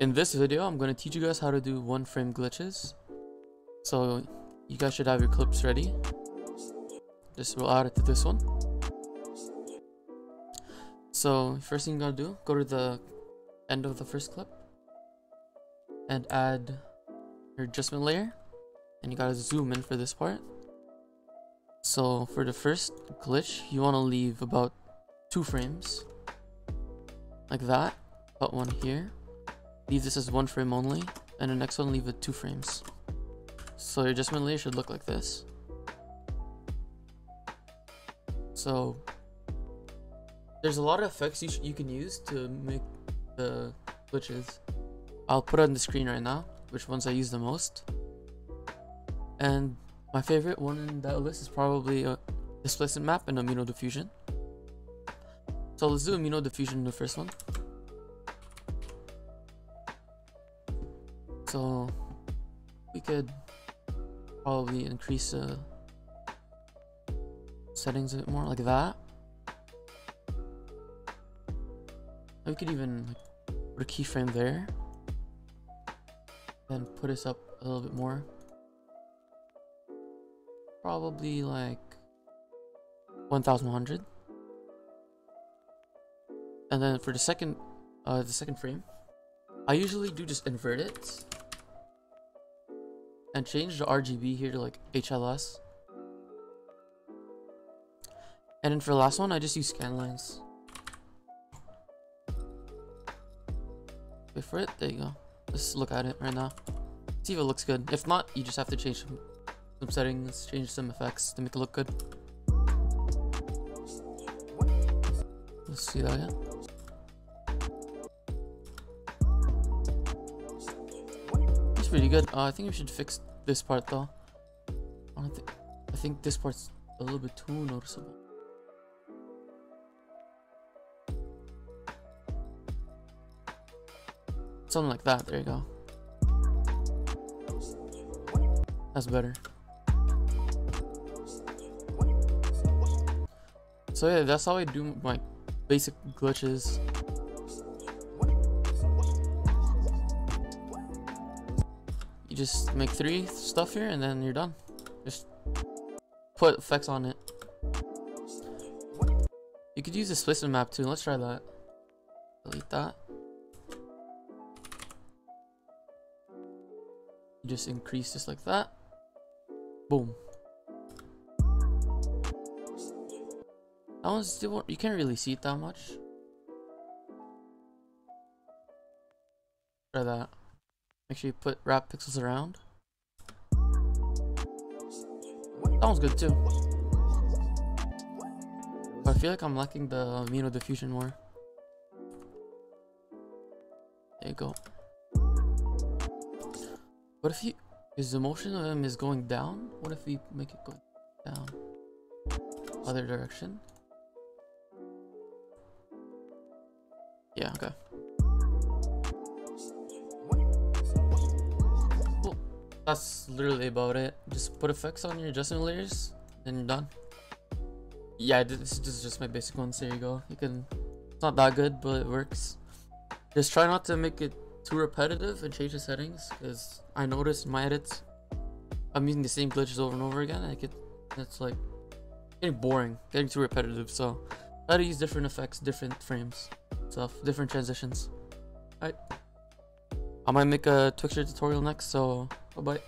In this video, I'm going to teach you guys how to do one frame glitches. So you guys should have your clips ready. Just we'll add it to this one. So first thing you gotta do, go to the end of the first clip and add your adjustment layer and you gotta zoom in for this part. So for the first glitch, you wanna leave about two frames like that, put one here, leave this as one frame only, and the next one leave it two frames. So your adjustment layer should look like this. So there's a lot of effects you, you can use to make the glitches. I'll put on the screen right now, which ones I use the most. And my favorite one in that list is probably a displacement map and amino diffusion. So let's do amino diffusion in the first one. So we could probably increase the settings a bit more like that. We could even like, put a keyframe there and put us up a little bit more. Probably like 1100. And then for the second, uh, the second frame, I usually do just invert it and change the RGB here to like HLS. And then for the last one, I just use scan lines. Wait for it. There you go. Let's look at it right now. See if it looks good. If not, you just have to change some, some settings, change some effects to make it look good. Let's see that again. Pretty good. Uh, I think we should fix this part though. I don't think. I think this part's a little bit too noticeable. Something like that. There you go. That's better. So yeah, that's how I do my basic glitches. You just make three stuff here and then you're done. Just put effects on it. You could use a displacement map too. Let's try that. Delete that. Just increase just like that. Boom. That one's still you can't really see it that much. Try that. Make sure you put wrap pixels around. That one's good too. But I feel like I'm lacking the amino diffusion more. There you go. What if you is the motion of him is going down? What if we make it go down? Other direction? Yeah, okay. That's literally about it. Just put effects on your adjustment layers, and you're done. Yeah, this, is just my basic ones. There you go. You can. It's not that good, but it works. Just try not to make it too repetitive and change the settings, because I noticed in my edits, I'm using the same glitches over and over again. I get it's like getting boring, getting too repetitive. So try to use different effects, different frames, stuff, different transitions. Alright. I might make a Twixtor tutorial next, so bye bye.